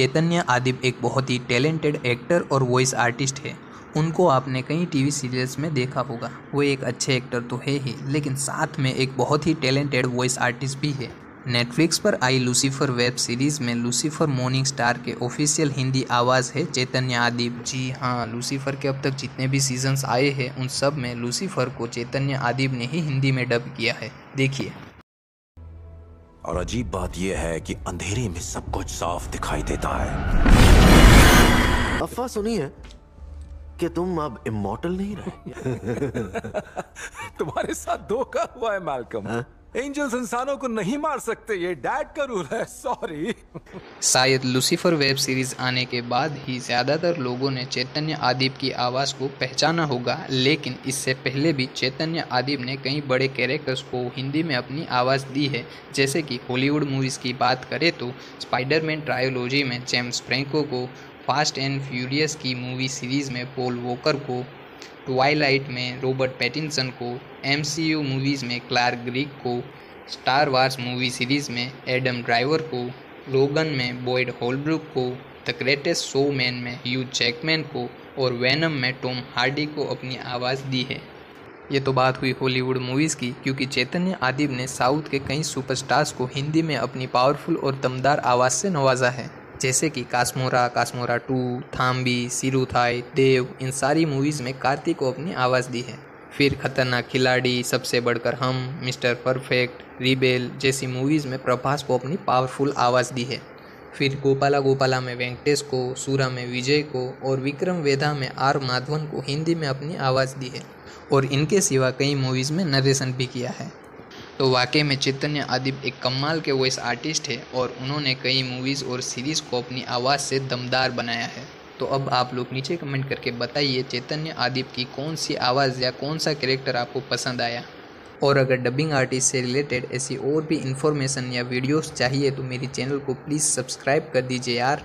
चैतन्य आदिब एक बहुत ही टैलेंटेड एक्टर और वॉइस आर्टिस्ट है। उनको आपने कई टीवी सीरियल्स में देखा होगा। वो एक अच्छे एक्टर तो है ही, लेकिन साथ में एक बहुत ही टैलेंटेड वॉइस आर्टिस्ट भी है। नेटफ्लिक्स पर आई लूसीफर वेब सीरीज़ में लूसीफर मॉर्निंग स्टार के ऑफिशियल हिंदी आवाज़ है चैतन्य आदिब। जी हाँ लूसीफर के अब तक जितने भी सीजन्स आए हैं, उन सब में लूसीफर को चैतन्य आदिब ने ही हिंदी में डब किया है। देखिए। और अजीब बात यह है कि अंधेरे में सब कुछ साफ़ दिखाई देता है। अफवाह सुनी है कि तुम अब इमोटल नहीं रहे। तुम्हारे साथ धोखा हुआ है मालकम। हाँ? एंजल्स इंसानों को नहीं मार सकते, ये डैड का रूल है सॉरी शायद लूसीफर वेब सीरीज़ आने के बाद ही ज़्यादातर लोगों ने चैतन्य आदिब की आवाज़ को पहचाना होगा, लेकिन इससे पहले भी चैतन्य आदिब ने कई बड़े कैरेक्टर्स को हिंदी में अपनी आवाज़ दी है। जैसे कि हॉलीवुड मूवीज़ की बात करें तो स्पाइडरमैन ट्रायोलॉजी में जेम्स फ्रेंको को फास्ट एंड फ्यूरियस की मूवी सीरीज़ में पोल वॉकर को ट्वाइलाइट में रॉबर्ट पैटिनसन को एमसीयू मूवीज़ में क्लार्क ग्रीक को स्टार वार्स मूवी सीरीज़ में एडम ड्राइवर को लोगन में बॉयड होलब्रुक को, द ग्रेटेस्ट शो मैन में ह्यू जैकमैन को और वैनम में टॉम हार्डी को अपनी आवाज़ दी है। ये तो बात हुई हॉलीवुड मूवीज़ की, क्योंकि चैतन्य आदिब ने साउथ के कई सुपरस्टार्स को हिंदी में अपनी पावरफुल और दमदार आवाज़ से नवाजा है। जैसे कि काश्मोरा काश्मोरा टू थाम्बी सिरुथाई देव, इन सारी मूवीज़ में कार्तिक को अपनी आवाज़ दी है। फिर खतरनाक Khiladi, Sabse Badhkar Hum, mister perfect, rebel जैसी मूवीज़ में प्रभास को अपनी पावरफुल आवाज़ दी है। फिर गोपाला गोपाला में वेंकटेश को, सूरा में विजय को और विक्रम वेदा में आर माधवन को हिंदी में अपनी आवाज़ दी है। और इनके सिवा कई मूवीज़ में नरेशन भी किया है। तो वाकई में चैतन्य आदिब एक कमाल के वॉइस आर्टिस्ट है और उन्होंने कई मूवीज़ और सीरीज़ को अपनी आवाज़ से दमदार बनाया है। तो अब आप लोग नीचे कमेंट करके बताइए चैतन्य आदिब की कौन सी आवाज़ या कौन सा कैरेक्टर आपको पसंद आया? और अगर डबिंग आर्टिस्ट से रिलेटेड ऐसी और भी इन्फॉर्मेशन या वीडियोस चाहिए तो मेरी चैनल को प्लीज़ सब्सक्राइब कर दीजिए यार।